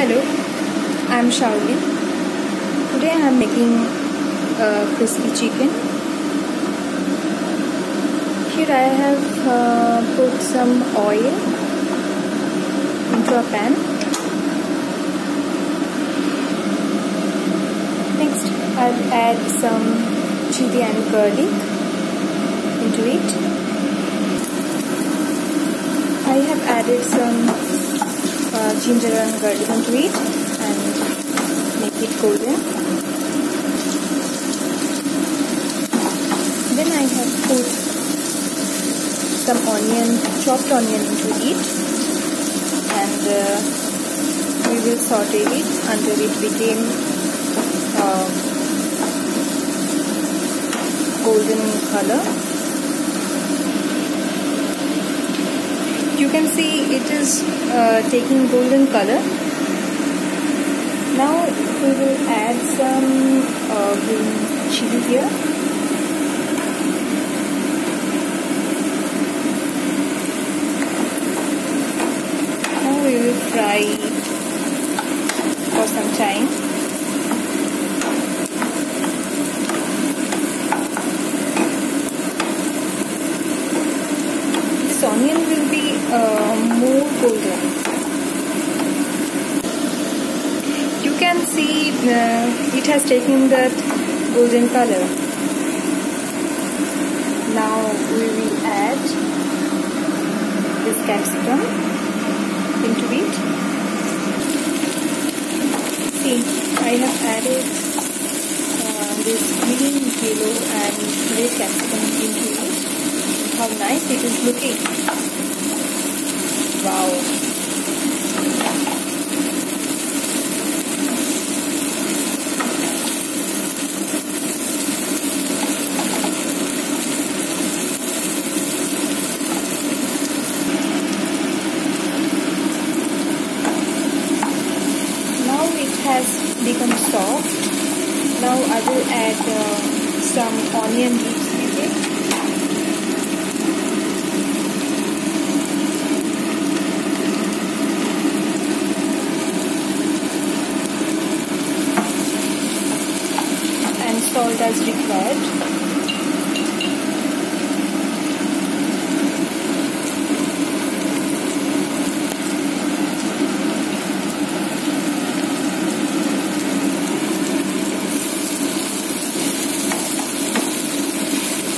Hello, I'm Saonli. Today I'm making uh, crispy chicken. Here I have uh, put some oil into a pan. Next I'll add some chili and garlic into it. I have added some ginger and garlic into it and make it golden. Then I have put some onion, chopped onion into it and uh, we will saute it until it became uh, golden color you can see it is uh, taking golden color. Now we will add some uh, green chili here. Now we will fry for some time. This onion will be uh, more golden. You can see uh, it has taken that golden color. Now we will add this capsicum into it. See, I have added uh, this green, yellow and red capsicum into it how nice it is looking. Wow. Now it has become Now I will add uh, some onion leaves with it. salt as required.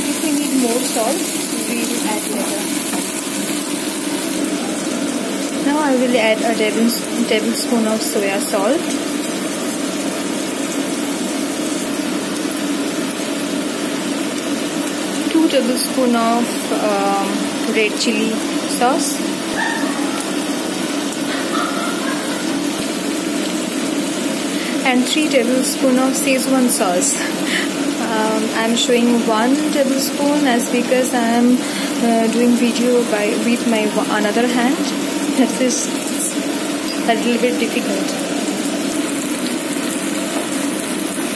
If we need more salt, we will add later. Now I will add a tablespoon of soya salt. tablespoon of um, red chili sauce and 3 tablespoon of Szechuan sauce. Um, I'm showing 1 tablespoon as because I am uh, doing video by with my another hand. That is a little bit difficult.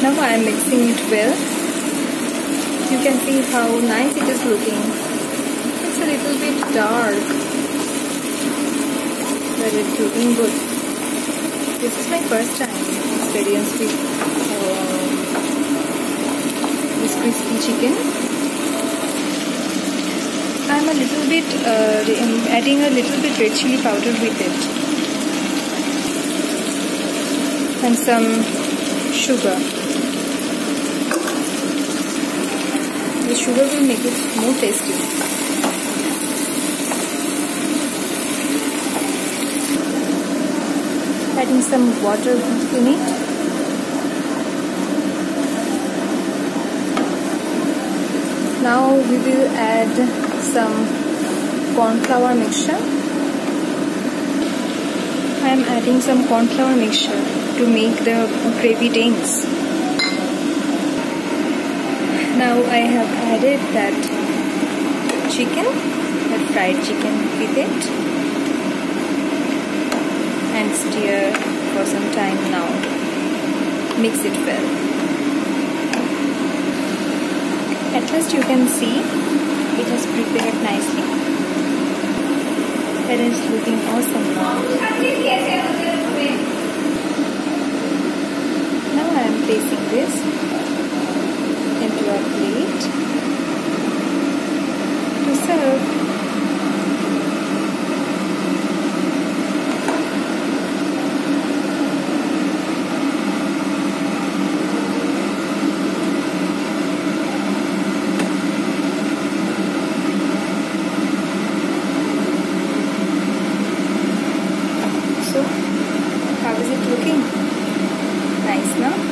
Now I am mixing it well you can see how nice it is looking. It's a little bit dark, but it's looking good. This is my first time experience with crispy chicken. I'm a little bit uh, adding a little bit red chili powder with it and some sugar. The sugar will make it more tasty. Adding some water in it. Now we will add some corn flour mixture. I am adding some corn flour mixture to make the gravy dense now I have added that chicken, that fried chicken with it and stir for some time now. Mix it well. First you can see it has prepared nicely. It is looking awesome Ist it looking nice.